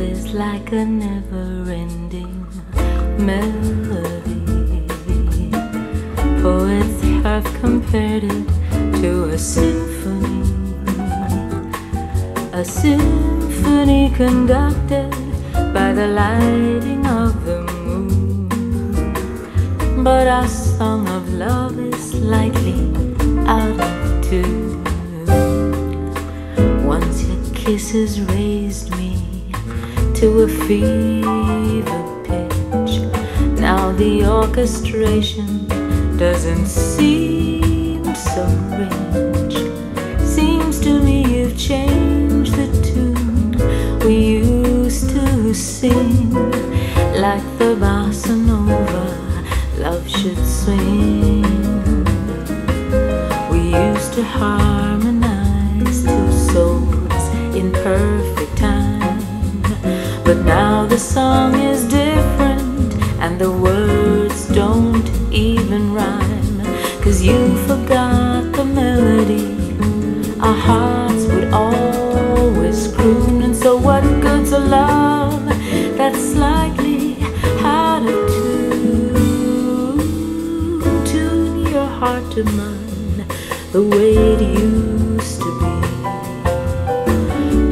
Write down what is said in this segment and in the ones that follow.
is like a never ending melody. Poets have compared it to a symphony. A symphony conducted by the lighting of the moon. But our song of love is slightly out of tune. Once your kisses raised to a fever pitch. Now the orchestration doesn't seem so rich. Seems to me you've changed the tune we used to sing, like song is different and the words don't even rhyme. Cause you forgot the melody our hearts would always croon. And so, what good's a love that's slightly out of tune? Tune your heart to mine the way it used to be.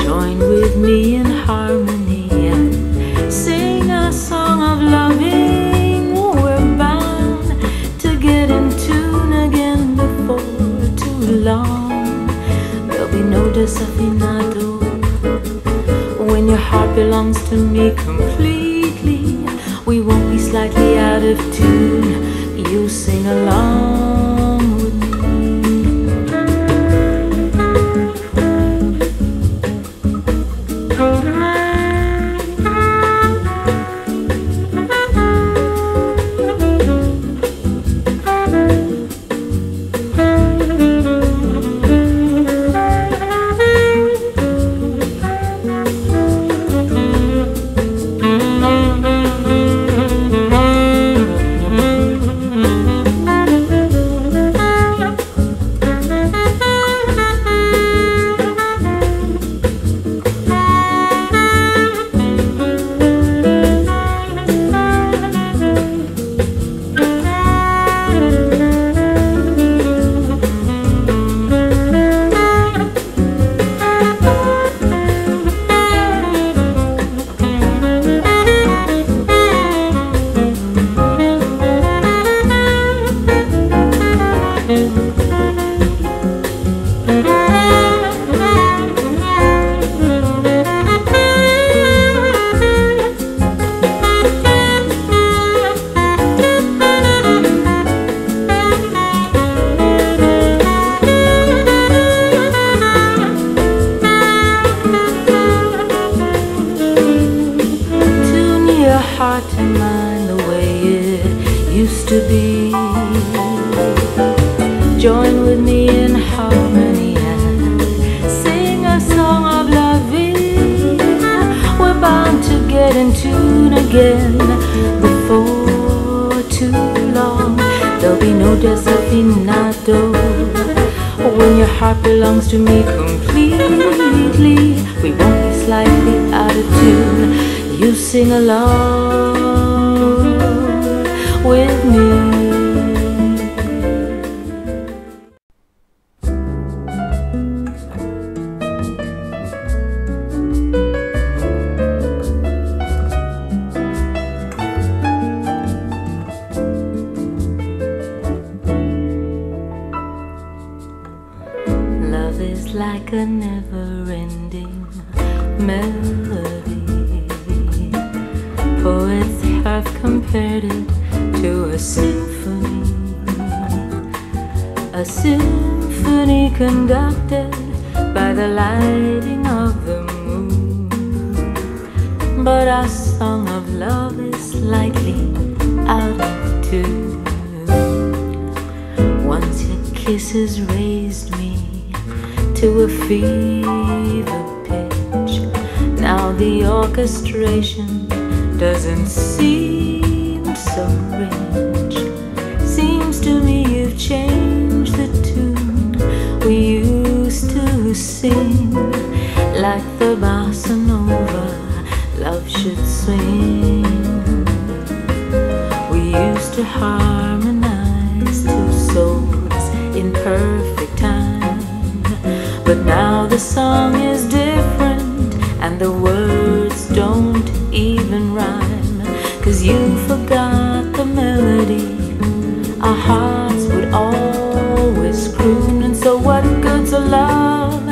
Join with me in harmony belongs to me completely. We won't be slightly out of tune. You sing along Join with me in harmony and sing a song of love. We're bound to get in tune again before too long. There'll be no desafinado when your heart belongs to me completely. We won't be slightly out of tune. You sing along with me. Love is like a never ending melody. Poets have compared it to a symphony. A symphony conducted by the lighting of the moon. But our song of love is slightly out of tune. Once your kisses raised me to a fever pitch. Now the orchestration doesn't seem so rich. Seems to me you've changed the tune we used to sing, like the bossa nova love should swing. We used to harmonize two souls in perfect. But now the song is different and the words don't even rhyme. Cause you forgot the melody. Our hearts would always croon. And so, what good's a love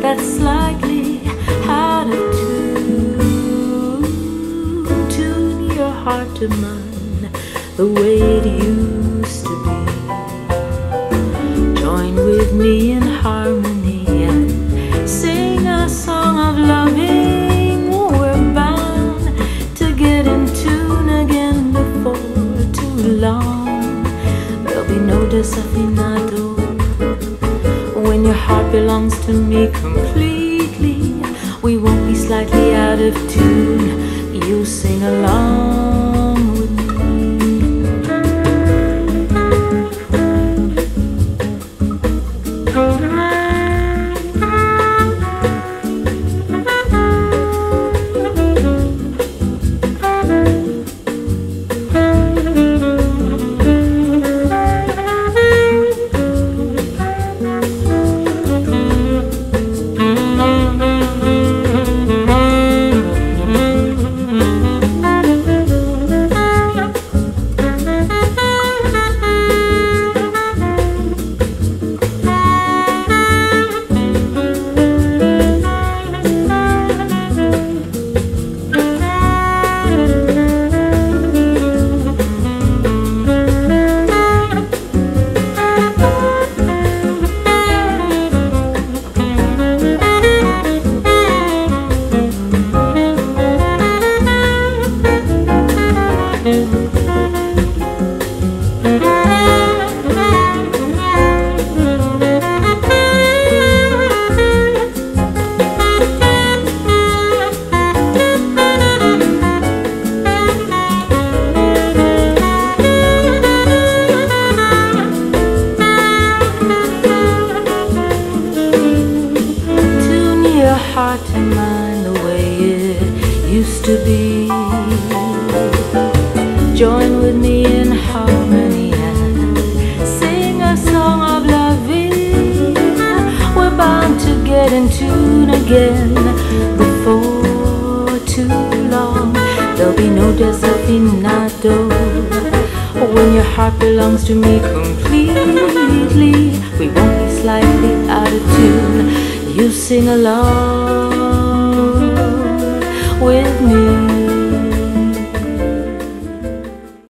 that's slightly out of tune? Tune your heart to mine the way it used to be. Join with me in harmony to me completely. We won't be slightly out of tune. You sing along Join with me in harmony and sing a song of love. We're bound to get in tune again before too long. There'll be no desafinado when your heart belongs to me completely. We won't be slightly out of tune. You sing along with me.